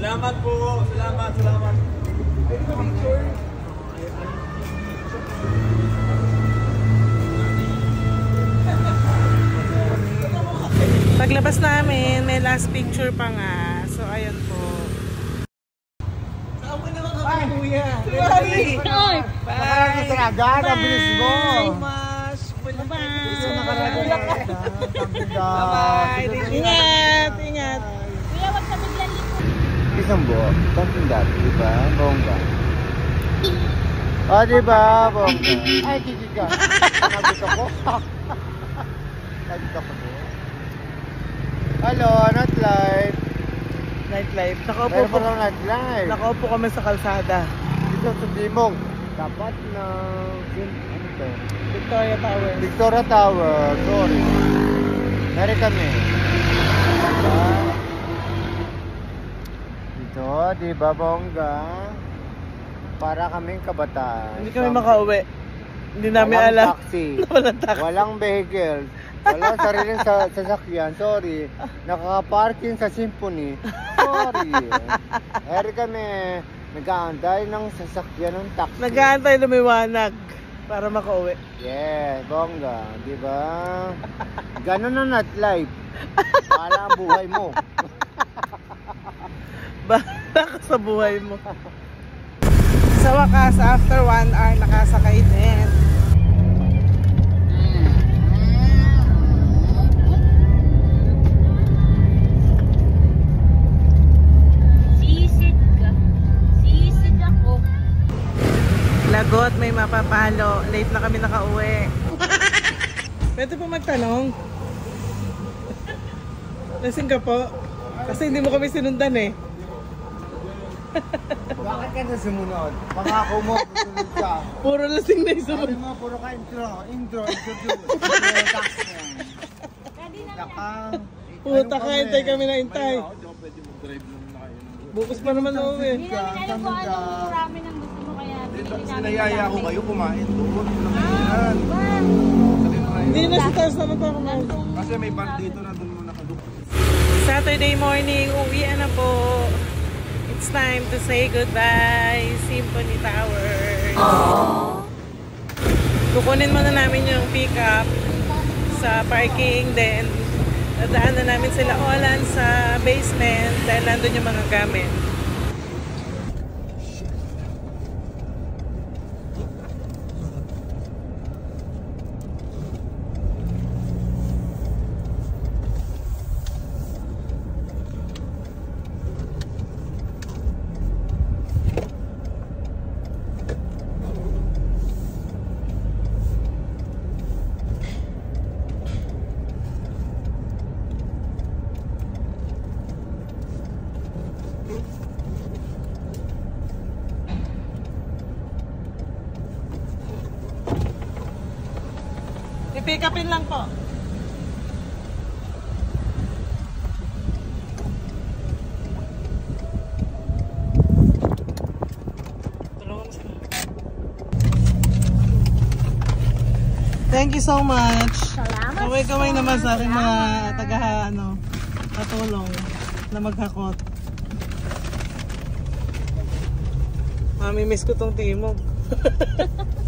Salamat po. Salamat, salamat. Paglabas namin, may last picture pa nga. So, ayun po. Ay, kuya. Sorry. Bye! Sa agad, ang bilis mo! Mas. Bye-bye. Isa nakarado na kita. Bye-bye. Ingat, ingat. Kuya, wag ka biglang Isang buo. Something that, di ba? Bongga. Ah, di ba? Bongga. Ay, kikiga. Nabit ako. Nabit ako doon. Hello, not live. Nightlife. Nakaupo Meron po. pa lang not live. Nakaupo kami sa kalsada. Dito sa Dimong. Dapat na... Ano to? Victoria Tower. Victoria Tower. Sorry. Nari kami. Di ba bongga? Para kaming kabataan. Hindi kami makauwi. Hindi namin Walang alam. taxi. Walang taxi. Walang vehicle. Walang sariling sa sasakyan. Sorry. Nakaka-parking sa Symphony. Sorry. Eri kami nag-aantay ng sasakyan ng taxi. Nag-aantay lumiwanag para makauwi. Yes, bongga. Di ba? Ganun na not life. Para ang buhay mo. Bahala ka sa buhay mo. Sa wakas, after one hour, nakasakay din. Lagot, may mapapalo. Late na kami nakauwi. Pwede po magtanong? Lasing ka po? Kasi hindi mo kami sinundan eh. Bakit ka na sumunod? Pangako mo, susunod ka. Puro lasing na yung Sabi mo, puro ka intro. Intro, introduce. Pwede na Saka, Puta ka, hintay kami na hintay. Bukas pa naman uuwi. Hindi namin alam kung anong ramen ang gusto mo kaya. Sinayaya ko kayo kumain doon. Ah. Hindi na sa taas naman pa kumain. Kasi may band dito na doon mo nakaduk. Saturday morning, uwi na po. It's time to say goodbye, Symphony Tower. Kukunin muna namin yung pick-up sa parking, then dadaan na namin sila Olan sa basement dahil nandun yung mga gamit. I-pick upin lang po. Thank you so much. Salamat. Kaway-kaway naman sa aking mga taga ano, katulong na maghakot. Mami, miss ko tong timog.